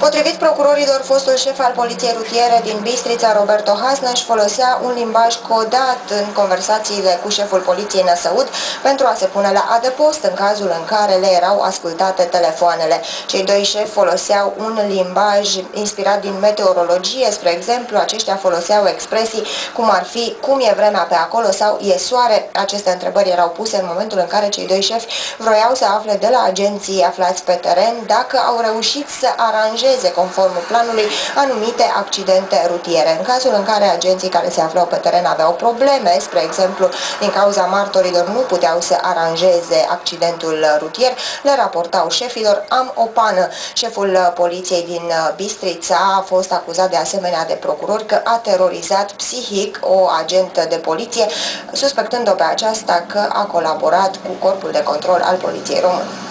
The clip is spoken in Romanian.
Potrivit procurorilor, fostul șef al poliției rutiere din Bistrița, Roberto Hasnaș, folosea un limbaj codat în conversațiile cu șeful poliției Năsăud pentru a se pune la adăpost în cazul în care le erau ascultate telefoanele. Cei doi șefi foloseau un limbaj inspirat din meteorologie, spre exemplu, aceștia foloseau expresii cum ar fi cum e vremea pe acolo sau e soare. Aceste întrebări erau puse în momentul în care cei doi șefi vroiau să afle de la agenții aflați pe teren dacă au reușit să aranjeze aranjeze, conform planului, anumite accidente rutiere. În cazul în care agenții care se aflau pe teren aveau probleme, spre exemplu, din cauza martorilor nu puteau să aranjeze accidentul rutier, le raportau șefilor, am o pană. Șeful poliției din Bistrița a fost acuzat de asemenea de procuror că a terorizat psihic o agentă de poliție, suspectând-o pe aceasta că a colaborat cu corpul de control al poliției române.